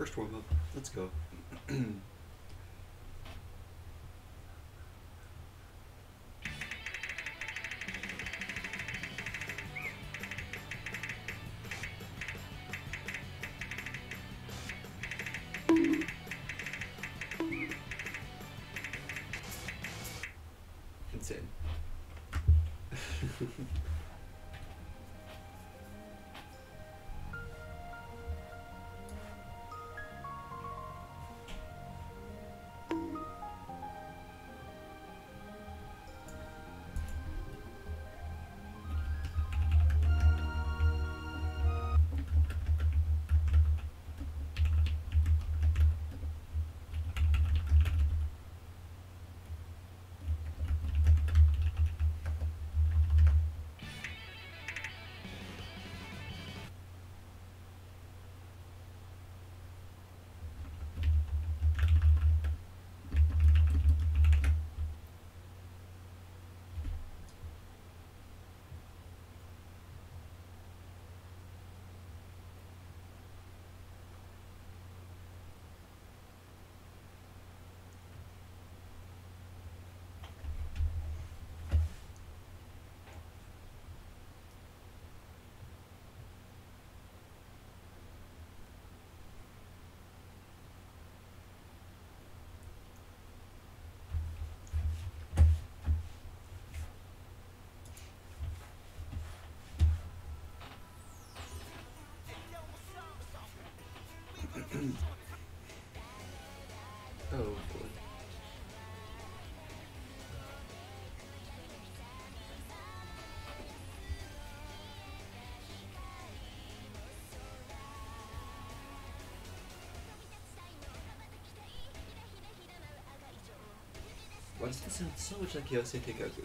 First warm up. Let's go. Why does it sound so much like Yousei Teikoku?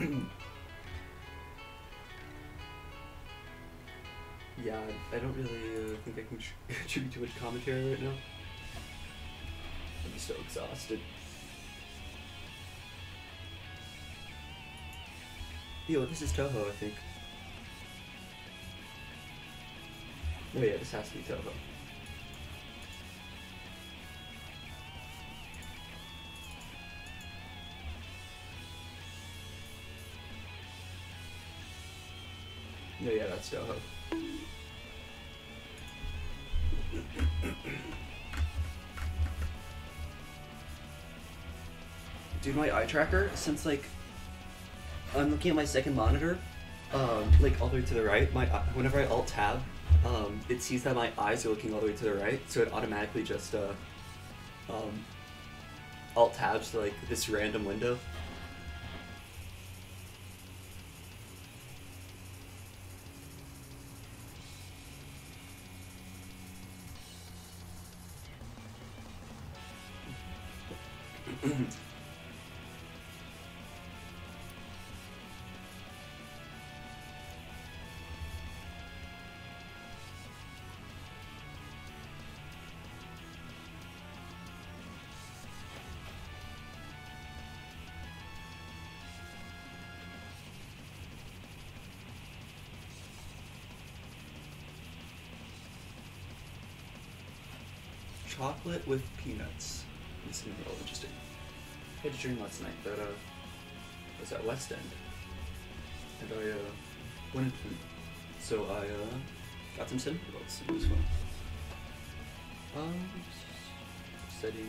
yeah, I don't really uh, think I can contribute too much commentary right now. I'm so exhausted. Yo, this is Touhou, I think. Oh yeah, this has to be Touhou. No, yeah, that's Touhou. Dude, my eye tracker, since like I'm looking at my second monitor, um, like all the way to the right. My eye- whenever I alt tab, um, it sees that my eyes are looking all the way to the right, so it automatically just uh, um, alt tabs to like this random window. Chocolate with peanuts. This seems real interesting. I had a dream last night that uh, I was at West End, and I uh, went into so I uh, got some cinema rolls. It was fun. Um, settings.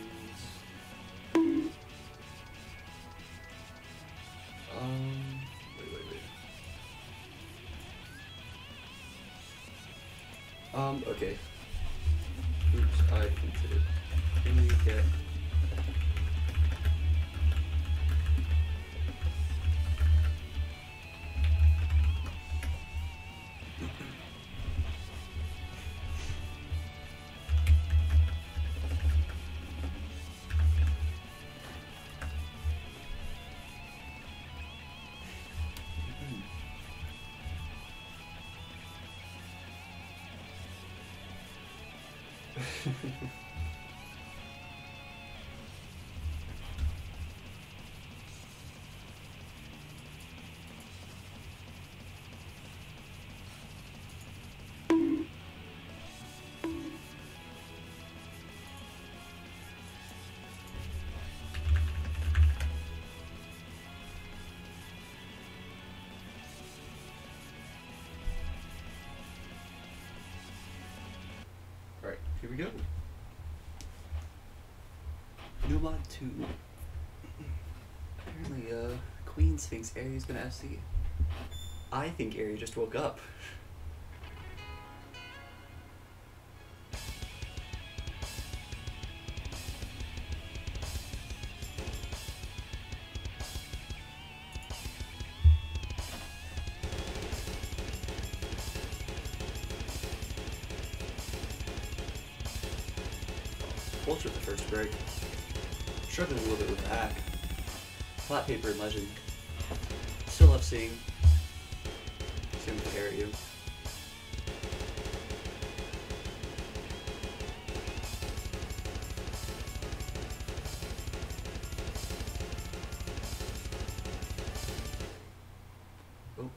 Um, wait, wait, wait. Um, okay. I considered. Can we get Alright, here we go. New mod 2. Apparently, uh, Queens thinks Aries gonna FC. I think Aries just woke up. paper and legend. Still love seeing. Seeing the carry you. Oh.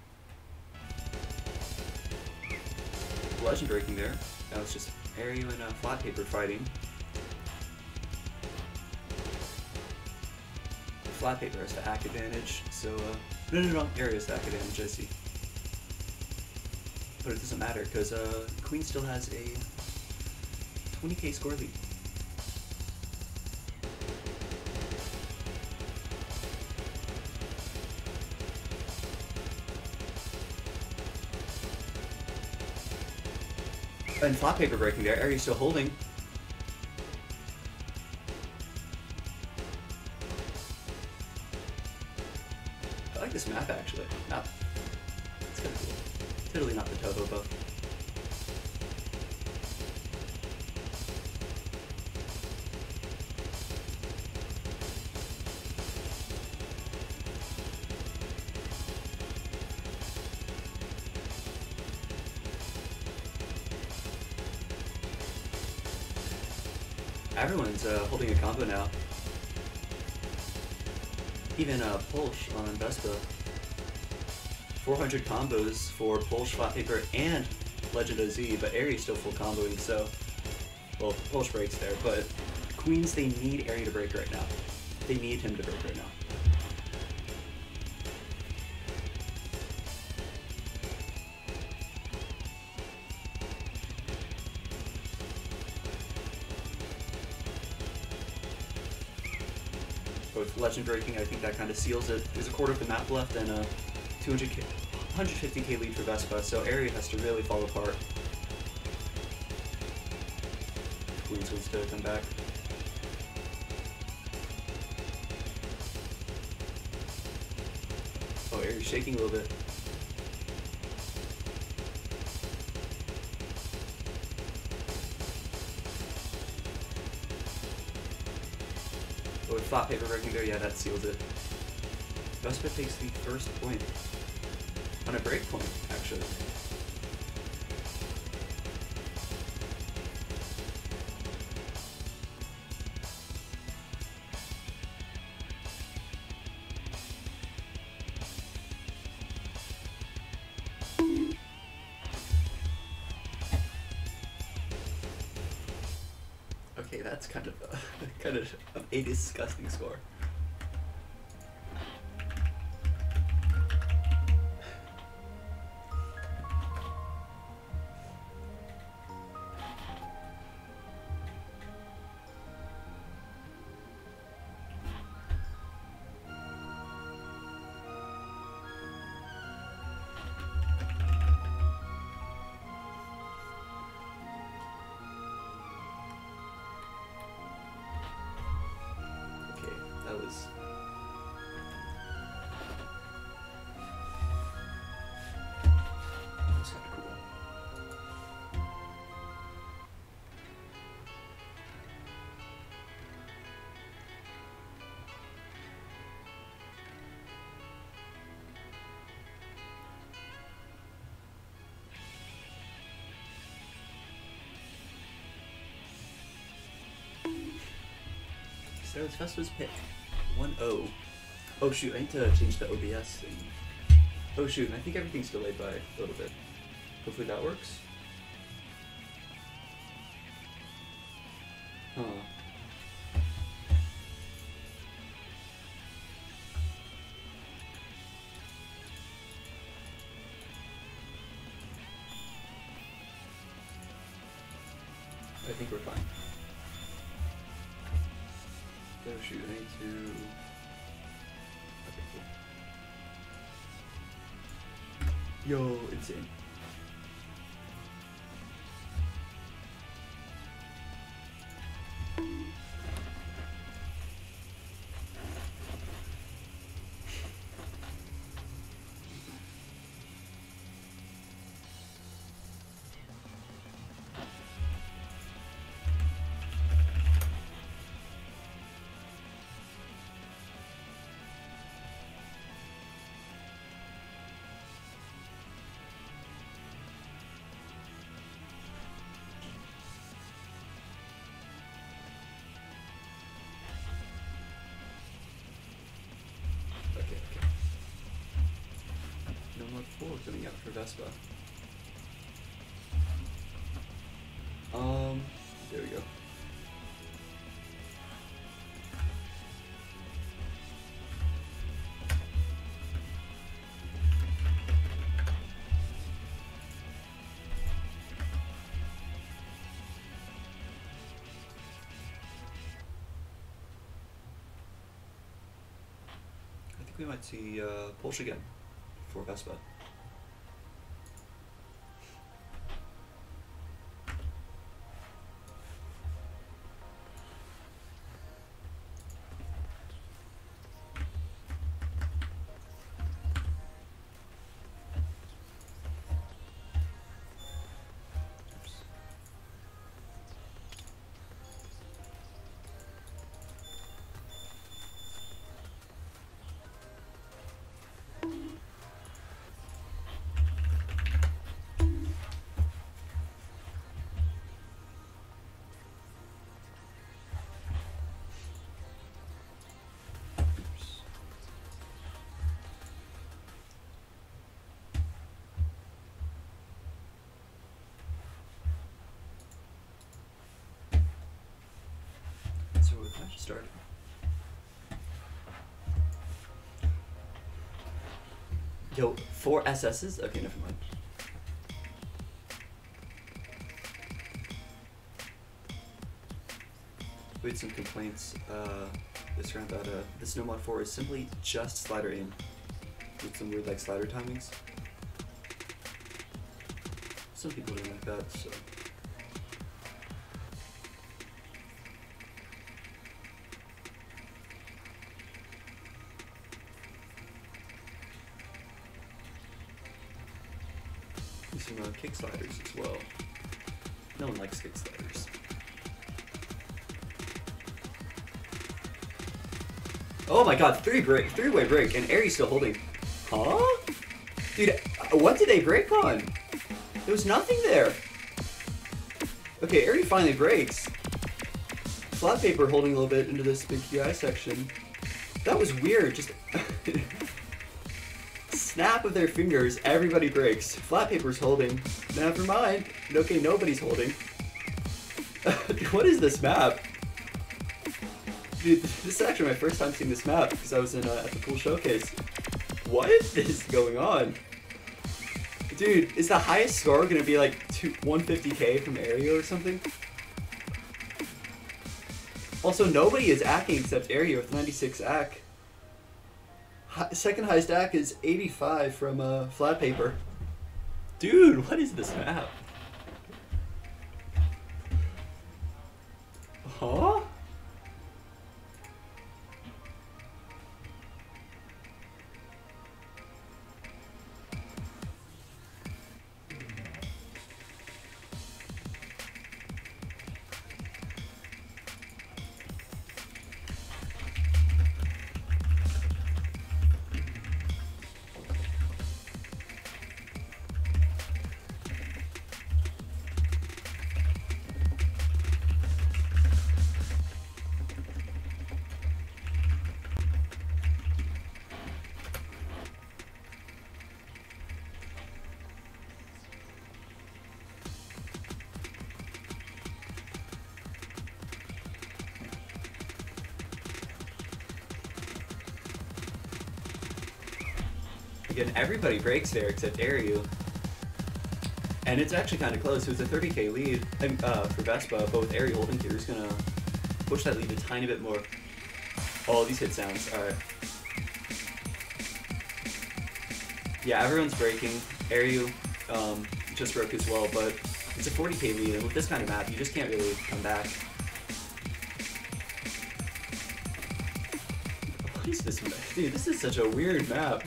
Legend breaking there. Now it's just Aeryu and uh, flat paper fighting. Flat paper has the hack advantage, so uh, no, no, no, Aeryu has the hack advantage. I see, but it doesn't matter because uh, Queen still has a 20k score lead. And flat paper breaking there. Aries still holding. A combo now. Even uh, Pulch on Vespa. 400 combos for Pulch, Flat Paper, and Legend of Z, but Aries still full comboing, so... Well, Pulch breaks there, but Queens, they need Aerie to break right now. They need him to break right now. With Legend breaking, I think that kind of seals it. There's a quarter of the map left and a 200k, 150k lead for Vespa, so Aerie has to really fall apart. Queens wants to come back. Oh, Aerie's shaking a little bit. Flat paper breaking there, yeah, that seals it. Vespa takes the first point. On a break point, actually. Disgusting score. It's Vespa's pick. 1 0. Oh shoot, I need to change the OBS thing. Oh shoot, and I think everything's delayed by a little bit. Hopefully that works. Need. Okay, cool. Yo, insane. Four coming out for Vespa. Um, there we go. I think we might see uh, Porsche again for Vespa. Yo, four SSs? Okay, never mind. We had some complaints uh, this round that uh, the Snow Mod 4 is simply just slider in with some weird like slider timings. Some people don't like that, so. Some kick sliders as well. No one likes kick sliders. Oh my god, three break, three way break, and Aries still holding. Huh? Dude, uh, what did they break on? There was nothing there. Okay, Aries finally breaks. Flat paper holding a little bit into this big QI section. That was weird, just snap of their fingers, everybody breaks. Flat paper's holding. Never mind. Okay, nobody's holding. what is this map? Dude, this is actually my first time seeing this map because I was in uh, at the pool showcase. What is going on? Dude, is the highest score gonna be like two, 150k from Aeryu or something? Also, nobody is acting except Aeryu with 96 acc. Second highest acc is 85 from uh, Flat Paper. Dude, what is this map? Again, everybody breaks there except Aeryu. And it's actually kind of close. It was a 30k lead um, uh, for Vespa, but with holding here, is going to push that lead a tiny bit more. Oh, these hit sounds. Alright. Yeah, everyone's breaking. Aeryu um, just broke as well, but it's a 40k lead, and with this kind of map, you just can't really come back. What is this map? Dude, this is such a weird map.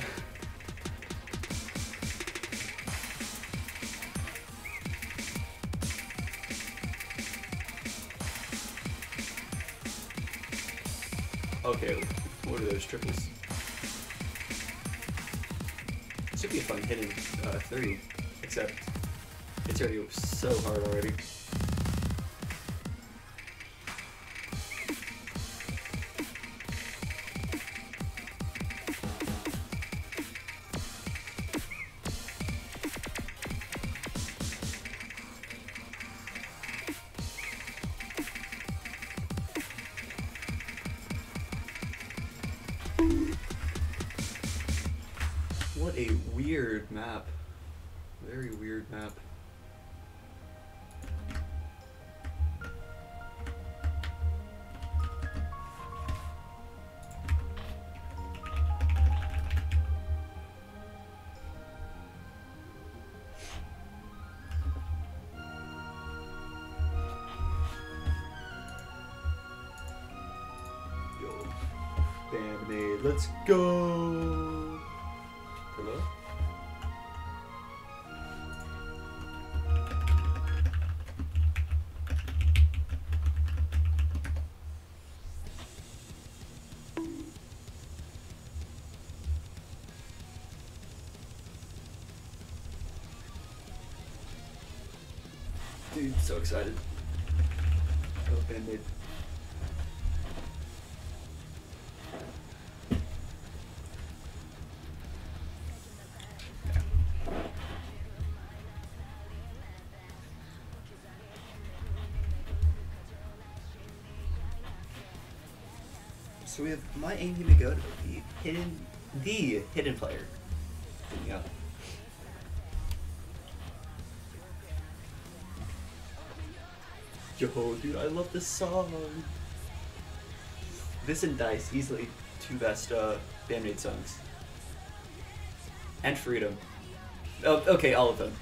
Three, except it's already so hard already. What a weird map. Very weird map. Excited. Oh, Band-Maid. So we have my aim to go to the hidden, the hidden player. Yo, dude, I love this song. This and Dice, easily two best uh, Bandmaid songs. And Freedom. Oh, okay, all of them.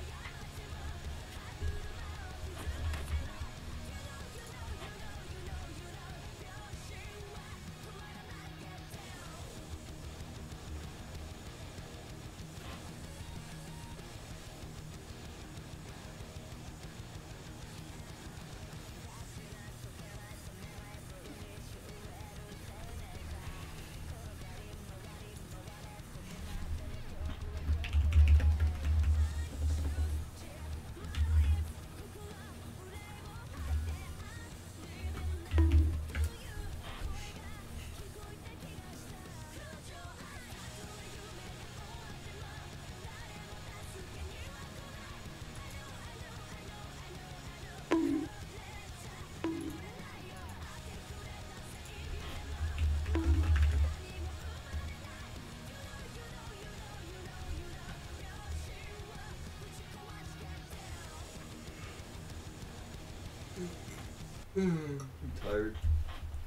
Hmm. I'm tired.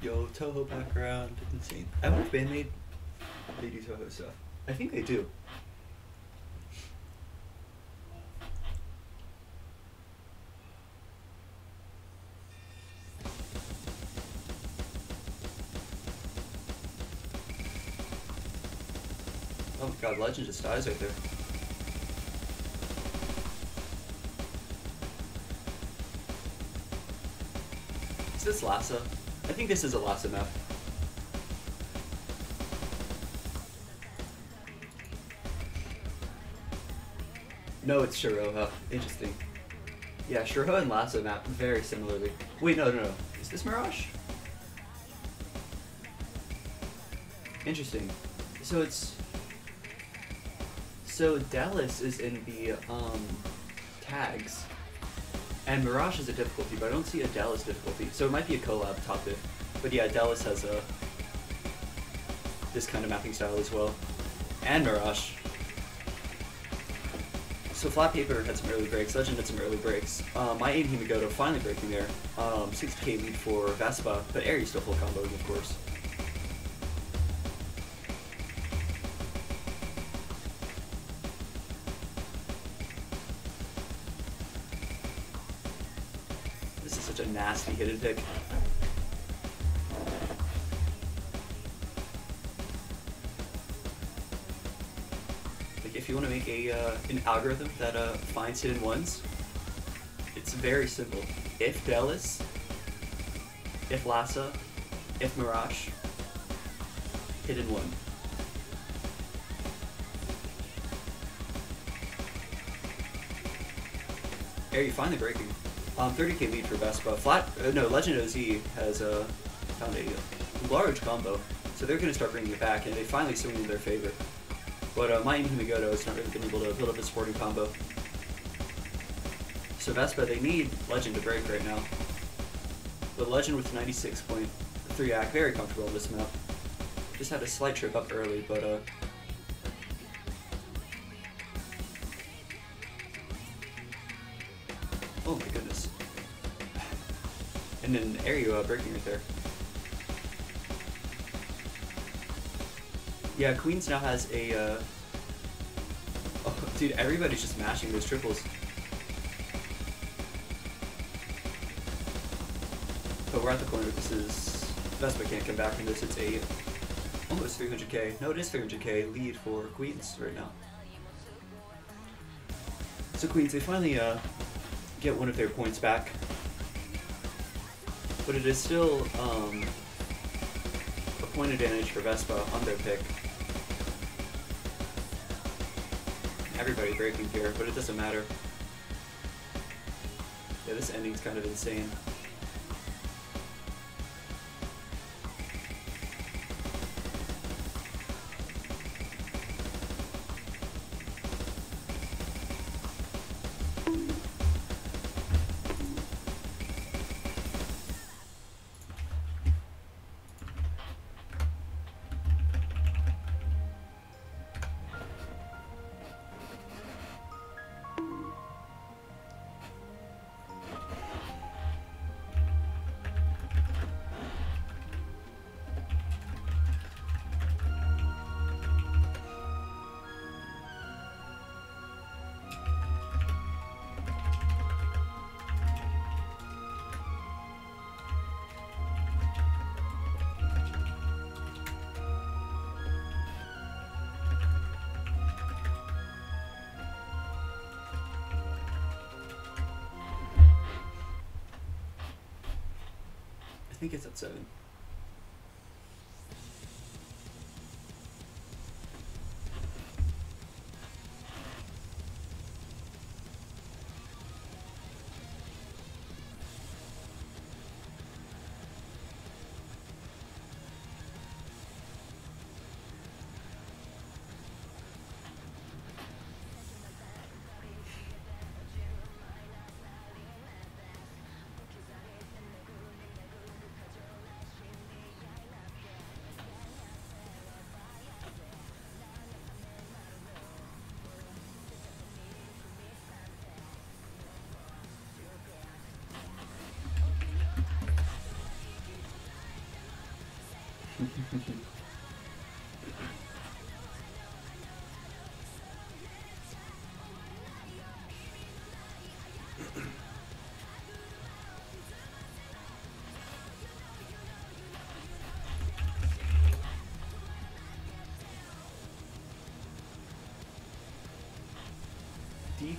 Yo, Touhou background, insane. I wonder if Bandmaid they do Touhou stuff. I think they do. Oh my god, Legend just dies right there. This Lhasa? I think this is a Lhasa map. No, it's Shiroha. Interesting. Yeah, Shiroha and Lhasa map very similarly. Wait, no, no, no. Is this Mirage? Interesting. So it's... So Dallas is in the um, tags. And Mirage is a difficulty, but I don't see a Dallas difficulty. So it might be a collab topic. But yeah, Dallas has a this kind of mapping style as well. And Mirage. So Flat Paper had some early breaks, Legend had some early breaks. Um, my aim Himigoto finally breaking there. Um, 60k lead for Vespa, but Aery still full comboing, of course. A pick. Like if you want to make a uh, an algorithm that uh, finds hidden ones, it's very simple. If Dallas, if Lhasa, if Mirage, hidden one. There you finally breaking. Um, 30k lead for Vespa. Flat, uh, no, Legend OZ has uh, found a large combo, so they're going to start bringing it back, and they finally swing in their favor. But uh, Miami Himigoto has not really been able to build up a supporting combo. So Vespa, they need Legend to break right now. But Legend with 96.3 act, very comfortable on this map. Just had a slight trip up early, but uh, Then Aeryu uh, breaking right there. Yeah, Queens now has a. Uh... Oh, dude, everybody's just mashing those triples. But we're at the corner. This is Vespa can't come back from this. It's a almost 300k. No, it is 300k lead for Queens right now. So Queens, they finally uh, get one of their points back. But it is still um, a point advantage for Vespa on their pick. Everybody breaking here, but it doesn't matter. Yeah, this ending's kind of insane. Think it's at seven.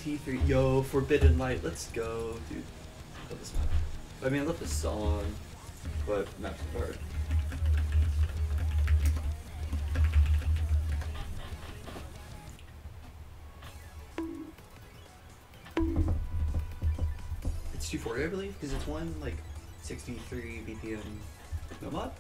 DT3. Yo, Forbidden Light. Let's go, dude. I love this map. I mean, I love this song, but map's hard. It's 240, I believe, because it's one, like, 63 BPM no mod,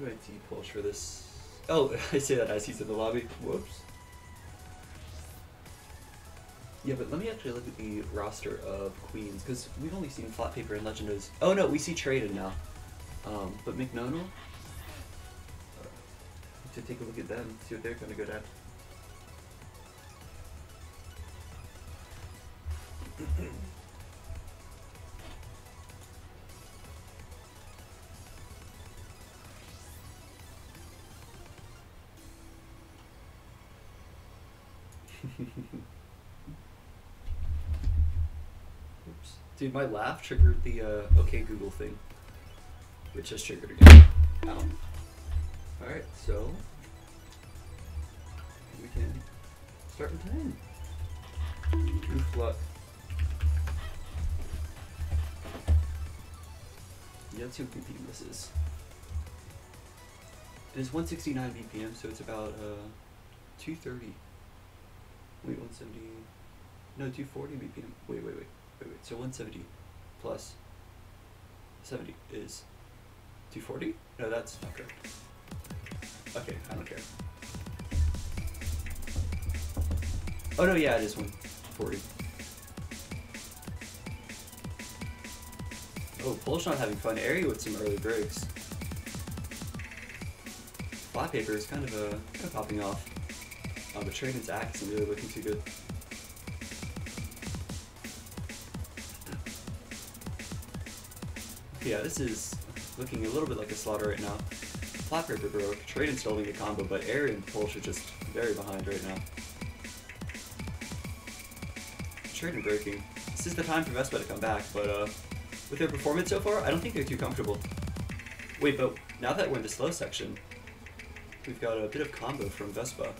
To push for this. Oh, I say that as he's in the lobby. Whoops. Yeah, but let me actually look at the roster of queens because we've only seen Flat Paper and Legendos. Oh no, we see Traded now. Um, but McNonal. Uh, to take a look at them, see what they're going to good at. My laugh triggered the uh, OK Google thing, which has triggered again. Ow. Alright, so we can start with 10. Goof luck. Yeah, let's BPM this is. It is 169 BPM, so it's about uh, 230. Wait, 170. No, 240 BPM. Wait, wait, wait. Wait, wait. So 170 plus 70 is 240? No, that's not correct. Okay, I don't care. Oh no, yeah, it is 140. Oh, Polish not having fun. Aeryu with some early breaks. Flat paper is kind of uh, kind of popping off. Uh, but Traden's axe isn't really looking too good. Yeah, this is looking a little bit like a slaughter right now. Paper broke. Traden's holding the combo, but Aeryu and Polish are just very behind right now. Traden breaking. This is the time for Vespa to come back, but uh, with their performance so far, I don't think they're too comfortable. Wait, but now that we're in the slow section, we've got a bit of combo from Vespa.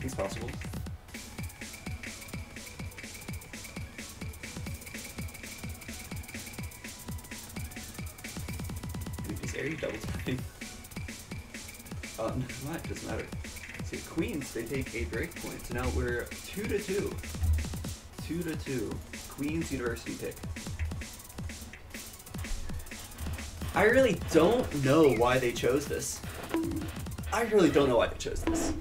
It's possible. Double tapping? Um, what? Doesn't matter. So Queens, they take a break point. So now we're two to two. Two to two. Queens University pick. I really don't know why they chose this. I really don't know why they chose this.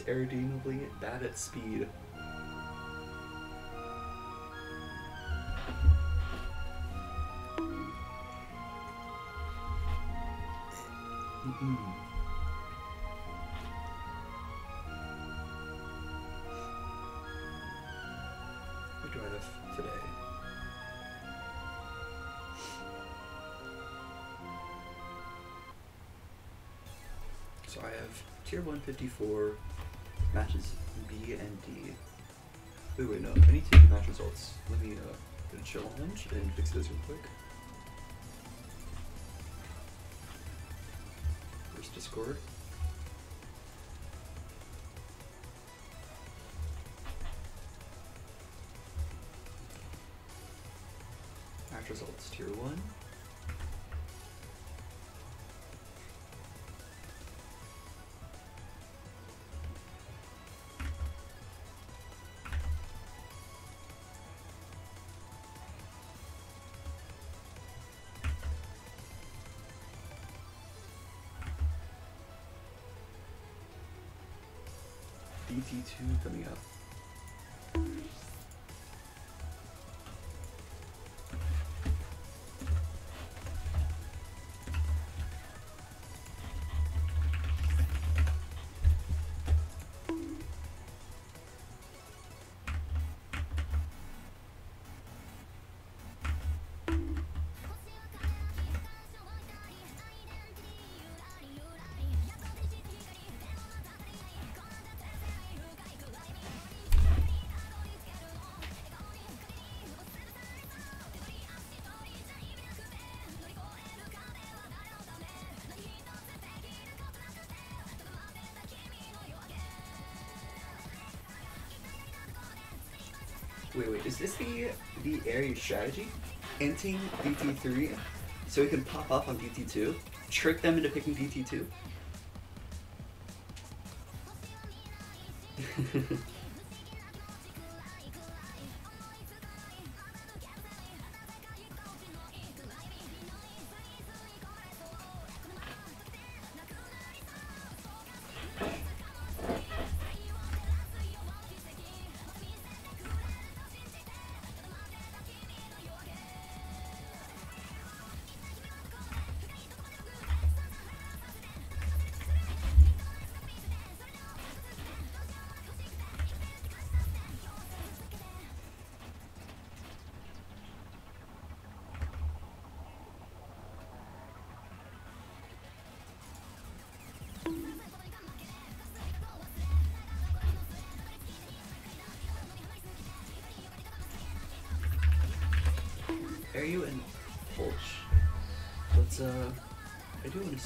I forgot I was irredeemably bad at speed. Mm-mm. What do I have today? So I have tier 154 matches B and D. Wait, wait, no. I need to get match results. Let me uh, get a chill lunch and fix this real quick. Where's Discord? DT2 coming up. Wait, wait, is this the the area strategy? Inting DT3 so we can pop off on DT2? Trick them into picking DT2?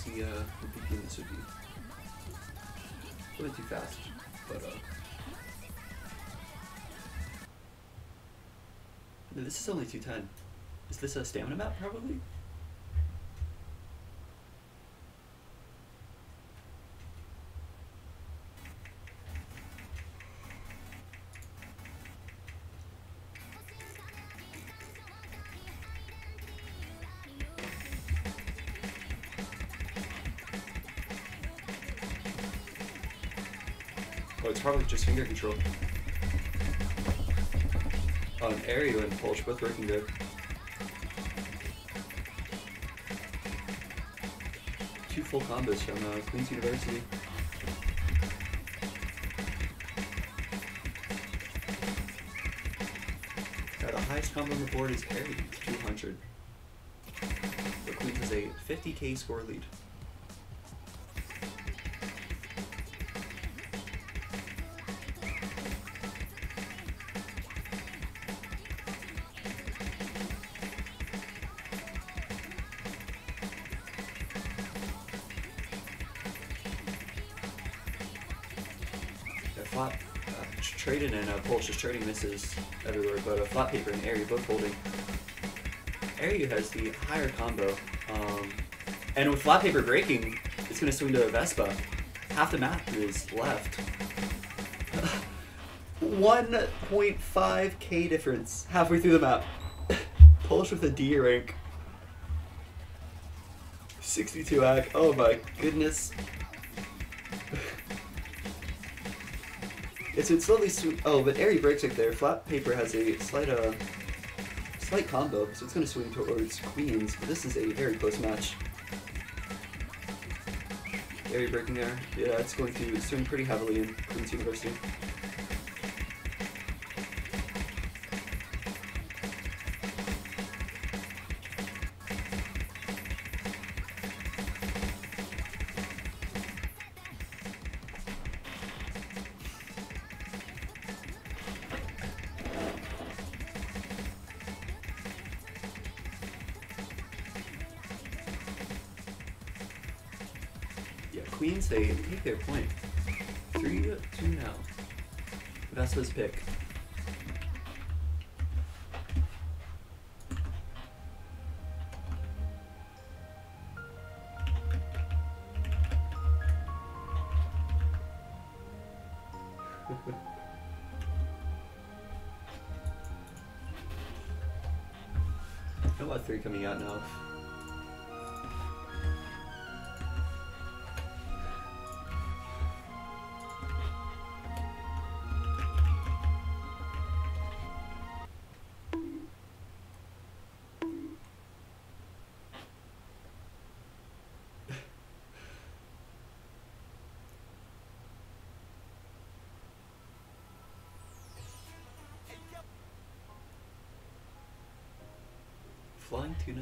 see uh what begin this would be. A little too fast, but uh this is only 210. Is this a stamina map probably? It's probably just finger control. Oh, and Aeryu and Pulch both working good. Two full combos from uh, Queen's University. Yeah, the highest combo on the board is Aeryu, 200. But Queens has a 50k score lead. Trading misses everywhere, but a flat paper and Aeryu both holding. Aeryu has the higher combo, um, and with flat paper breaking, it's going to swing to a Vespa. Half the map is left. 1.5k difference halfway through the map. Polish with a D rank. 62 acc. Oh my goodness. It's it slowly. Oh, but Aeryu breaks right there. Flat paper has a slight uh slight combo, so it's gonna swing towards queens. But this is a very close match. Aeryu breaking there. Yeah, it's going to swing pretty heavily in Queens University. Yeah, Queens, they take their point. 3 2 now. Vespa's pick.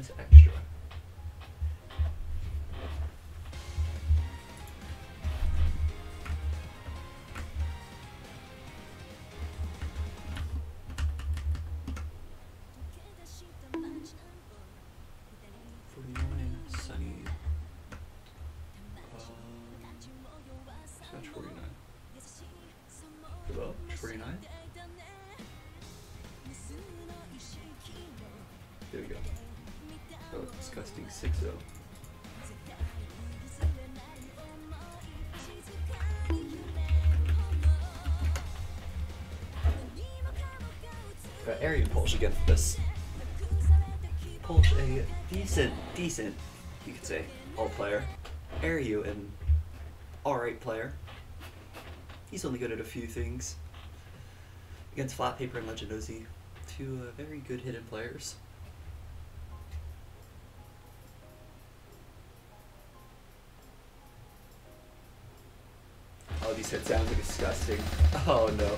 Flying extra. There we go. Disgusting 6 0. Got Arian Polch again for this. Polch, a decent, decent, you could say, all player. Aeryu, an alright player. He's only good at a few things. Against Flat Paper and Legendozi, two uh, very good hidden players. Hit sounds disgusting. Oh no. I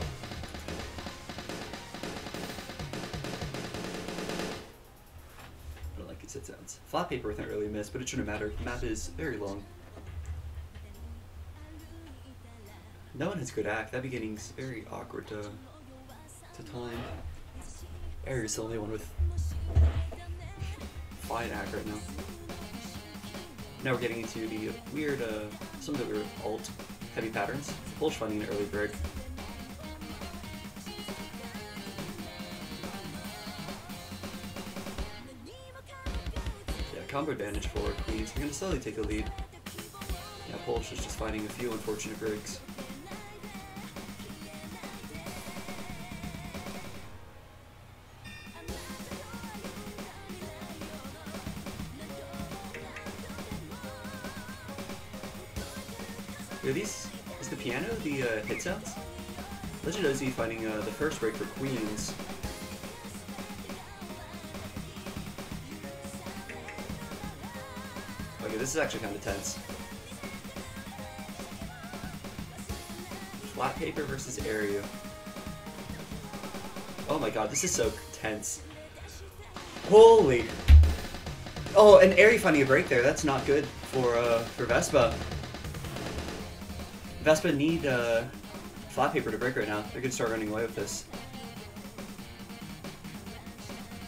don't like these hit sounds. Flat paper with an early miss, but it shouldn't matter. The map is very long. No one has good acc. That beginning's very awkward to, to time. Aries the only one with fine acc right now. Now we're getting into the weird, uh, some of the weird alt heavy patterns. Bulge finding an early break. Yeah, combo advantage for Queens. We're gonna slowly take a lead. Yeah, Polish is just finding a few unfortunate breaks. Sounds? Legend OZ finding uh, the first break for Queens. Okay, this is actually kind of tense. Flat paper versus Aeryu. Oh my god, this is so tense. Holy! Oh, and Aeryu finding a break there. That's not good for uh, for Vespa. Vespa need uh, flat paper to break right now. They're gonna start running away with this.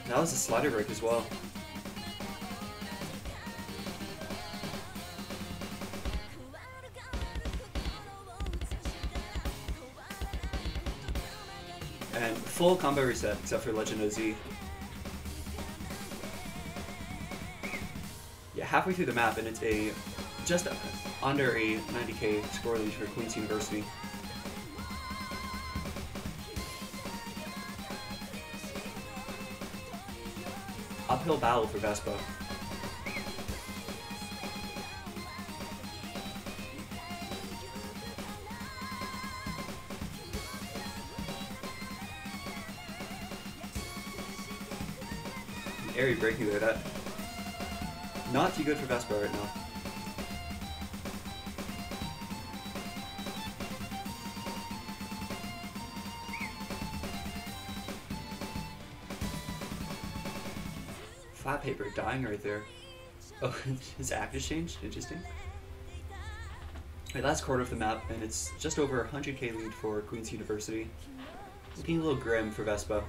That was a slider break as well. And full combo reset, except for Legend OZ. Yeah, halfway through the map, and it's a just under a 90k score lead for Queen's University. uphill battle for Vespa. An Aeryu breaking there, that... Not too good for Vespa right now. Dying right there. Oh, his acc has changed? Interesting. Right, last quarter of the map, and it's just over 100k lead for Queen's University. Looking a little grim for Vespa.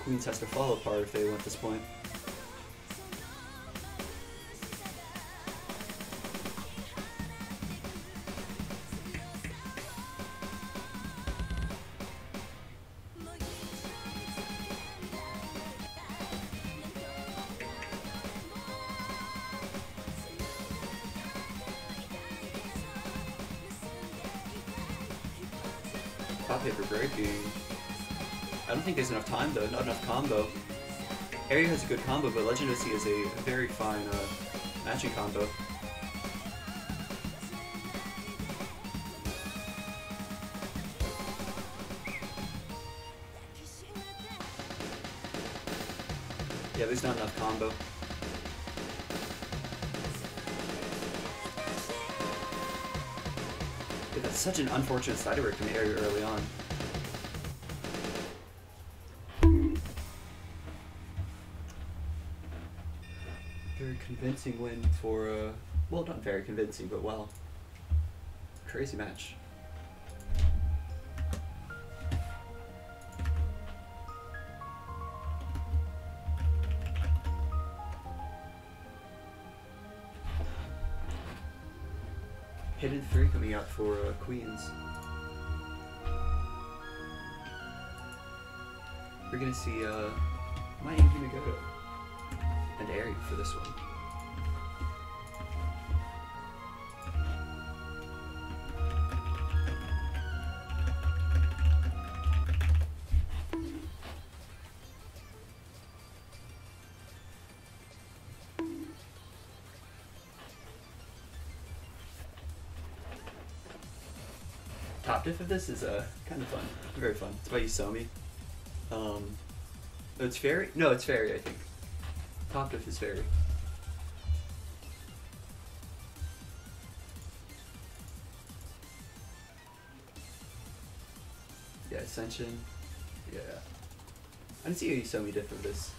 Queens has to fall apart if they want this point. Though, not enough combo. Aeryu has a good combo, but Legend OC is a very fine uh, matching combo. Yeah, there's not enough combo. Yeah, that's such an unfortunate side work from Aeryu early on. Convincing win for, uh, well, not very convincing, but well, crazy match. Hidden 3 coming out for uh, Queens. We're gonna see uh, Mai Hinagoto and Aeryu for this one. Top diff of this is uh, kind of fun. Very fun. It's by Yusomi. Um, it's fairy? No, it's fairy, I think. Top diff is fairy. Yeah, Ascension. Yeah. I didn't see a Yusomi diff of this.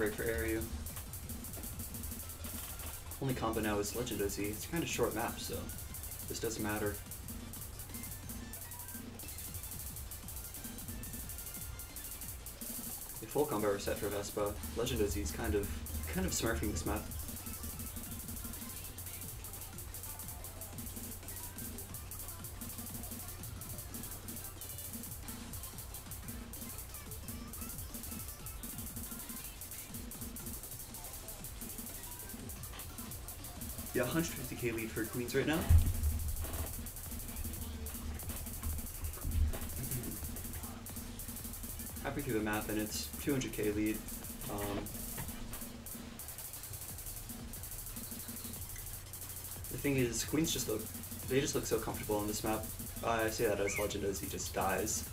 Break for Aeryu. Only combo now is Legend OZ. It's kind of short map, so this doesn't matter. The full combo reset for Vespa. Legend OZ is kind of kind of smurfing this map. 150k lead for Queens right now. Halfway through the map and it's 200k lead. Um, the thing is, Queens just look, they just look so comfortable on this map. I say that as Legend as he just dies.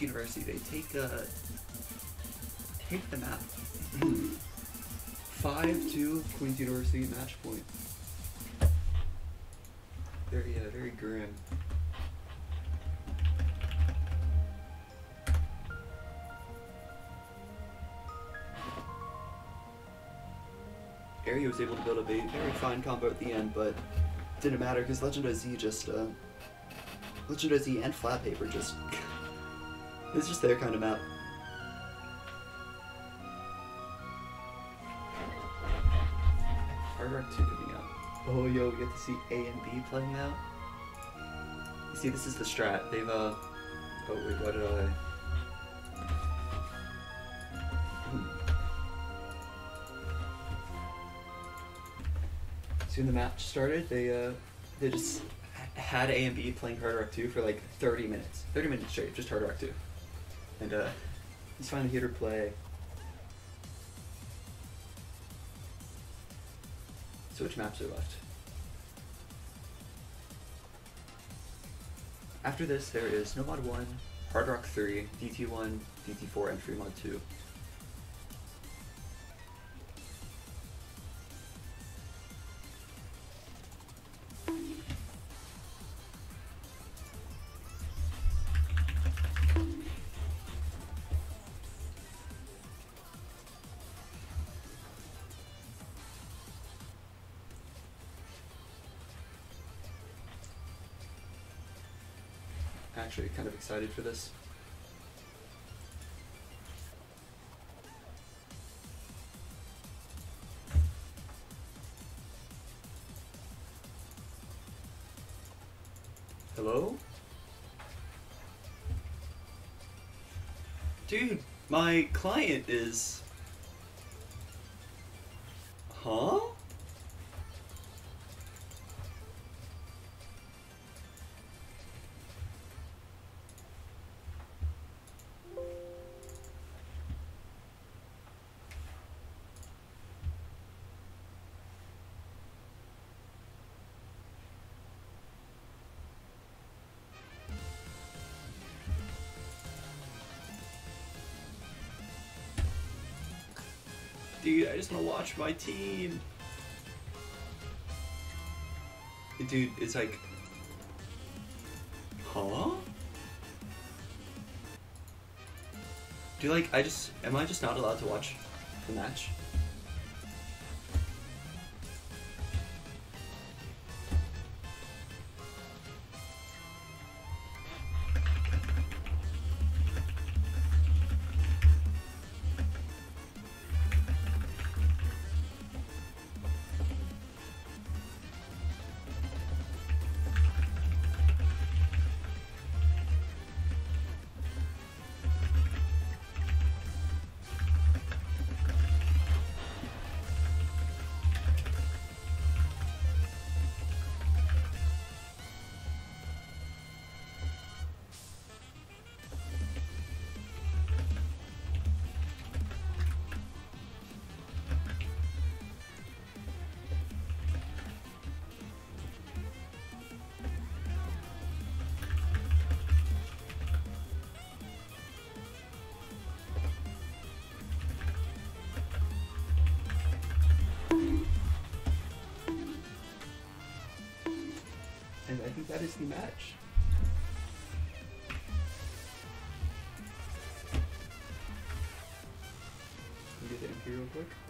University, they take uh take the map. Five to Queen's University match point. Very uh, very grim. Ari was able to build a very fine combo at the end, but didn't matter because Legend of Z just uh, Legend of Z and Flat Paper just it's just their kind of map. Hard Rock 2 coming out. Oh yo, we get to see A and B playing now. You see, this is the strat. They've uh oh wait, what did I? Hmm. Soon the match started. They uh they just had A and B playing Hard Rock 2 for like 30 minutes. 30 minutes straight, just Hard Rock 2. And uh, he's finally here to play. So which maps are left? After this, there is Nomod 1, Hard Rock 3, DT1, DT4, and Freemod 2. Actually, kind of excited for this. Hello? Dude, my client is. Huh? I just want to watch my team. Dude, it's like. Huh? Do you like, I just. Am I just not allowed to watch the match? Think that is the match. Me get the MP real quick.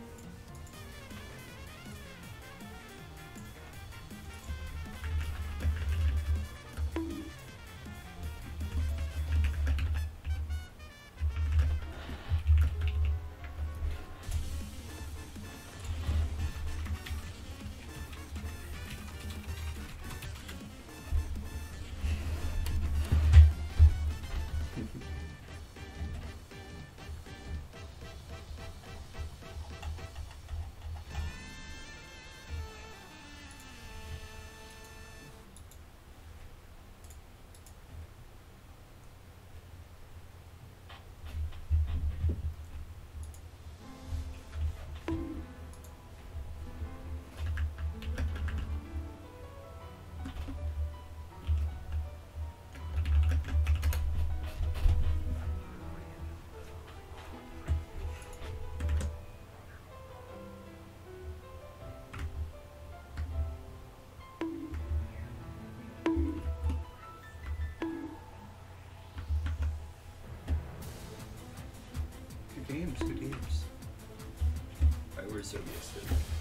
Games, good games. Alright, where's Soviet?